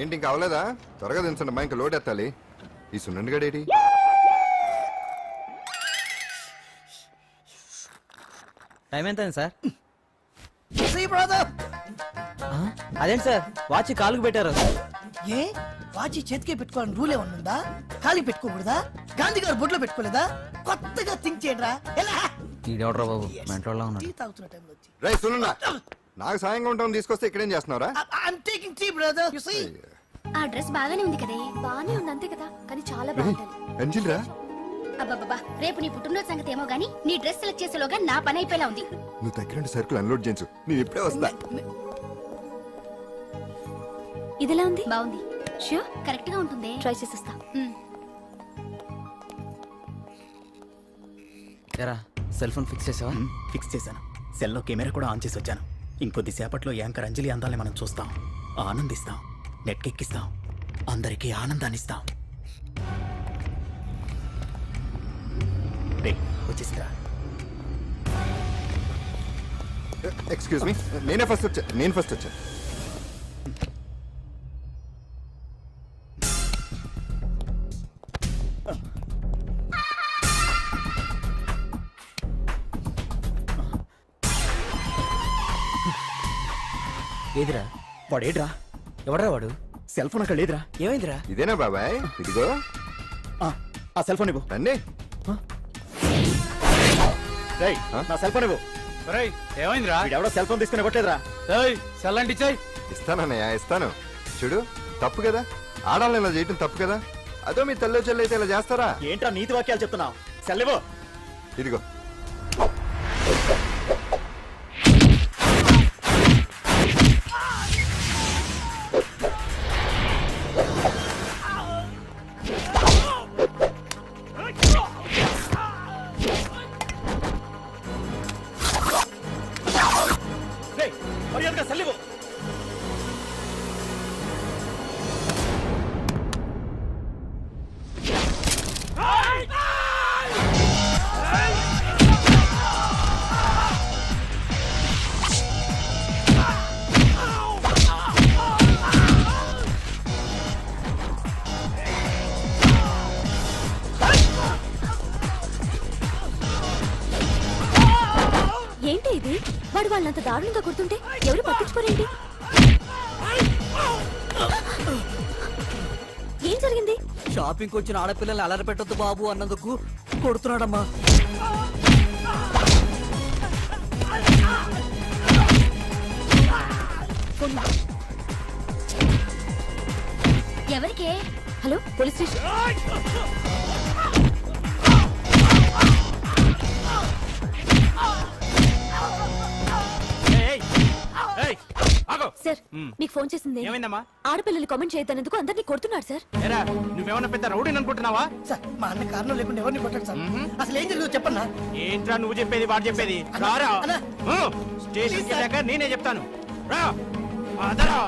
ఏంటి ఇంకా అవలేదా? త్వరగా దించండి మా ఇంకా లోడ్ ఎత్తాలి. ఈ సున్నండి గడేటి టైం ఎంత సార్? అదేంటి సార్? వాచ్ కాలుకు పెట్టారు. ఏ? వాచి చేతికే పెట్టుకోవాలని రూల్ ఏమన్నా ఉందా ఖాళీ పెట్టుకోకూడదా? గాంధీ గారు బొడ్లో పెట్టుకోలేదా? కొత్తగా థింక్ చేయండిరా? ఎలా? ఈడెవడ్రా బాబు? టీ ఉన్నాడు తాగుతున్న టైంలో వచ్చి. నాకు సాయంగా ఉంటాం తీసుకొస్తే ఇక్కడేం చేస్తున్నావురా? I'm taking tea brother you see ఆ డ్రెస్ బాగానే ఉంది కదే బాగానే ఉంది అంతే కదా. కానీ చాలా బాగుంటుంది అంజిల్ రా అబ్బబ్బబ్బా రేపు నీ పుట్టినరోజు సంగతి ఏమో గానీ నీ డ్రెస్ సెలెక్ట్ చేసేలోగా నా పని అయిపోయేలా ఉంది. నువ్వు దగ్గర సరుకులు అన్లోడ్ చేయించు. నేను ఇప్పుడే వస్తా. ఇదిలా ఉంది? బాగుంది. షూర్ కరెక్ట్గా ఉంటుంది. ట్రై చేసేస్తా. ఎరా సెల్ ఫోన్ ఫిక్స్ చేసావా? ఫిక్స్ చేశాను. సెల్లో కెమెరా కూడా ఆన్ చేసి వచ్చాను. ఇంకొద్దిసేపట్లో యాంకర్ అంజలి అందాలని మనం చూస్తాం. ఆనందిస్తాం. నెట్కెక్కిస్తాం. అందరికీ ఆనందాన్నిస్తాం. Excuse me. నేనే ఫస్ట్ వచ్చా? నేను ఫస్ట్ వచ్చా? ఏదిరా? వాడేడ్రా? ఎవడ్రా వాడు? సెల్ ఫోన్ అక్కడ లేదురా. ఏమైందిరా? ఇదేనా బాబాయ్? ఇదిగో. ఆ, ఆ సెల్ ఫోన్ ఇవ్వు. రండి రేయ్, నా సెల్ ఫోన్ ఇవ్వు. ఏమైందిరా? ఎవడో సెల్ ఫోన్ తీసుకుని ఇవ్వట్లేదురా చల్లండి చాయ్. ఇస్తానన్నయ్య ఇస్తాను. చూడు తప్పు కదా? ఆడాలని ఇలా చేయటం తప్పు కదా? అదో మీ తల్లో చెల్లి అయితే ఇలా చేస్తారా? ఏంట్రా నీతి వాక్యాలు చెప్తున్నావు? సెల్ ఇవ్వు. ఇదిగో. మర్యాదగా సెల్ వాడు వాళ్ళంత దారుణంగా కొడుతుంటే ఎవరు పట్టించుకోరేంటి? ఏం జరిగింది? షాపింగ్ వచ్చిన ఆడపిల్లల్ని అలర పెట్టొద్దు బాబు అన్నందుకు కొడుతున్నాడమ్మా. ఎవరికే? Hello police station. సార్ మీకు ఫోన్ చేసింది ఏమైందమ్మా? ఆడపిల్లలు కామెంట్ చేయొద్దనేందుకు అందరినీ కొడుతున్నాడు సార్. ఏరా నువ్వేమన్నా పెద్ద రౌడీని అనుకుంటున్నావా? సార్ మా అన్న కారణం లేకుండా ఎవరిని కొట్టాడు సార్. అసలు ఏం జరిగిందో చెప్పన్నా? ఏంట్రా నువ్వు చెప్పేది వాడు చెప్పేది? రారా అన్నా. స్టేషన్ వెళ్ళాక నేనే చెప్తాను. రా అదరా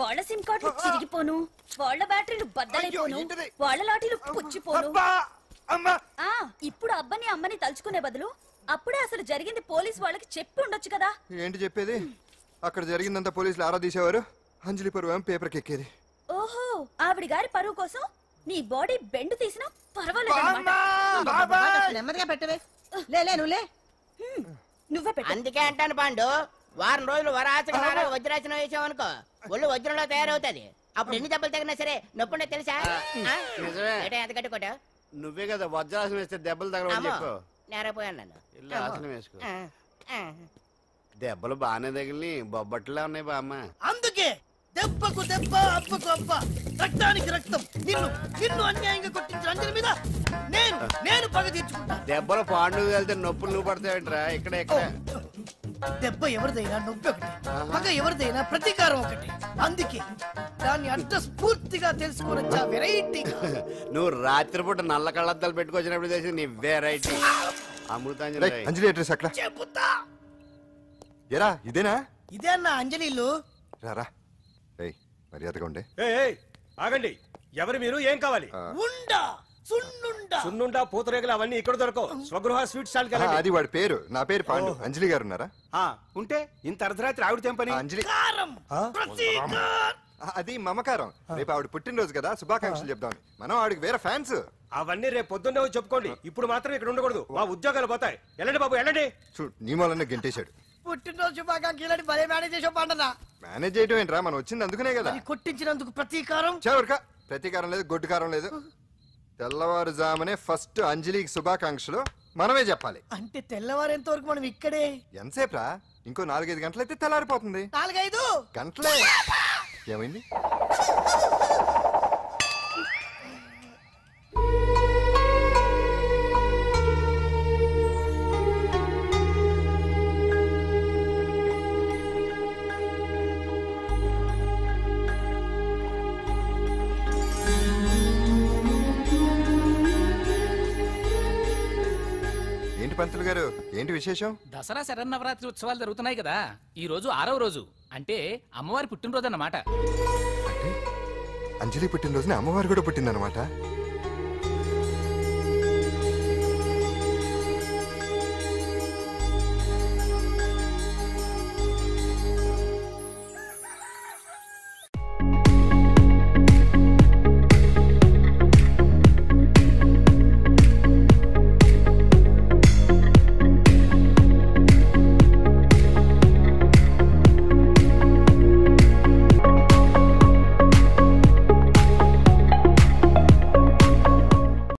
వాళ్ళ సిమ్ కార్డులు చిరిగిపోను వాళ్ళ బ్యాటరీలు బద్దలైపోను? వాళ్ళ లాటీలు పుచ్చిపోను. ఆ ఇప్పుడు అబ్బని అమ్మని తలుచుకునే బదులు అప్పుడే అసలు జరిగింది పోలీస్ వాళ్ళకి చెప్పి ఉండొచ్చు కదా. ఏంటి చెప్పేది? అక్కడ జరిగిందంతా పోలీసులు ఆరా తీసేవారు? అంజలి పరువు పేపర్కి ఎక్కేది ఓహో ఆవిడ గారి పరువు కోసం నీ బాడీ బెండ్ తీసినా పర్వాలేదు నెమ్మదిగా పెట్టవే. లే లే నువ్వు లే. నువ్వే పెట్టు. అందుకే అంటాను పాండు వారం రోజులు వరాచకనాలు వజ్రాసనం వేసామనుకో ఒళ్ళు వజ్రంలో తయారవుతుంది. అప్పుడు ఎన్ని దెబ్బలు తగినా సరే నొప్పుండే తెలుసా? ఎంత కట్టుకోట నువ్వే కదా వజ్రాసనం వేస్తే దెబ్బలు తగలవని చెప్పు. నేరపోయాను నన్ను. ఇల్లు ఆసనం వేసుకో. ఆ, ఆ. దెబ్బలు బాగానే తగిలి బొబ్బట్లా ఉన్నాయి బామ్మ అందుకే దెబ్బకు దెబ్బ అబ్బకు అబ్బ రక్తానికి రక్తం. నిన్ను నిన్ను అన్యాయంగా కొట్టించిన అంజలి మీద నేను నేను పగ తీర్చుకుంటా. దెబ్బలు పాండు వెళ్తే నొప్పులు నువ్వు పడతాయంటరా ఇక్కడ ఇక్కడ. దెబ్బ ఎవరిదైనా నొప్పి ఒకటి పగ ఎవరిదైనా ప్రతీకారం ఒకటి. అందుకే దాన్ని అంత స్ఫూర్తిగా తెలుసుకోవచ్చా వెరైటీ నువ్వు రాత్రిపూట నల్ల కళ్ళద్దాలు పెట్టుకొచ్చినప్పుడు చేసి నీ వెరైటీ అమృతాంజలి అంజలి అడ్రస్ అక్కడ చెబుతా. ఎరా ఇదేనా? ఇదే అన్న అంజలిలు. రారా. రేయ్ మర్యాదగా ఉండే. ఆగండి. ఎవరు మీరు? ఏం కావాలి? ఉండా. సున్నుండ సున్నుండా. సున్నుండా పూతరేగలు అవన్నీ ఇక్కడ దొరకవు. స్వగృహ స్వీట్ స్టాల్ ఆ, అది వాడి పేరు. నా పేరు పాండు. అంజలి గారు ఉన్నారా? ఉంటే ఇంత అర్ధరాత్రి ఆవిడ తెంపని ఆ, అంజలి. కారం. ప్రతీకారం ఆ, అది మమకారం. రేపు ఆవిడ పుట్టినరోజు కదా శుభాకాంక్షలు చెప్దామని మనం ఆవిడకి వేరే ఫ్యాన్స్. అవన్నీ రేపు పొద్దున్నే వచ్చి చెప్పుకోండి. ఇప్పుడు మాత్రం ఇక్కడ ఉండకూడదు. మా ఉద్యోగాలు పోతాయి. వెళ్ళండి బాబు వెళ్ళండి. చూడు నీ మూలన్న గెంటేశాడు. పుట్టినరోజు శుభాకాంక్షలు. భలే మేనేజ్ చేసావు పండన మేనేజ్ చేయడం ఏంట్రా? మనం వచ్చింది అందుకునే కదా. కొట్టించినందుకు ప్రతీకారం? చవరక. ప్రతీకారం లేదు గొడ్డుకారం లేదు. తెల్లవారుజామునే ఫస్ట్ అంజలికి శుభాకాంక్షలు. మనమే చెప్పాలి. అంటే తెల్లవారేంత వరకు మనం ఇక్కడే? ఎంతసేపు రా ఇంకో నాలుగైదు గంటలైతే తెల్లారిపోతుంది. నాలుగైదు! గంటలే. ఏమైంది? పంతులు గారు ఏంటి విశేషం? దసరా శరన్నవరాత్రి ఉత్సవాలు జరుగుతున్నాయి కదా. ఈ రోజు ఆరవ రోజు. అంటే అమ్మవారి పుట్టినరోజు అన్నమాట. అంజలి పుట్టినరోజున అమ్మవారు కూడా పుట్టిందనమాట